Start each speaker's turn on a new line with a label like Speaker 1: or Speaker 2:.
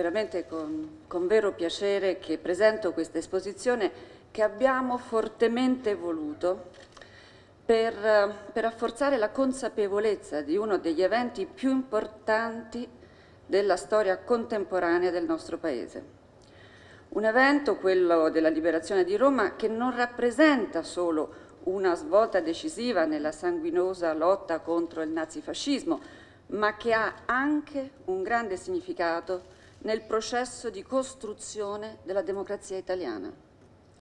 Speaker 1: veramente con, con vero piacere che presento questa esposizione che abbiamo fortemente voluto per, per rafforzare la consapevolezza di uno degli eventi più importanti della storia contemporanea del nostro Paese. Un evento, quello della liberazione di Roma, che non rappresenta solo una svolta decisiva nella sanguinosa lotta contro il nazifascismo, ma che ha anche un grande significato nel processo di costruzione della democrazia italiana.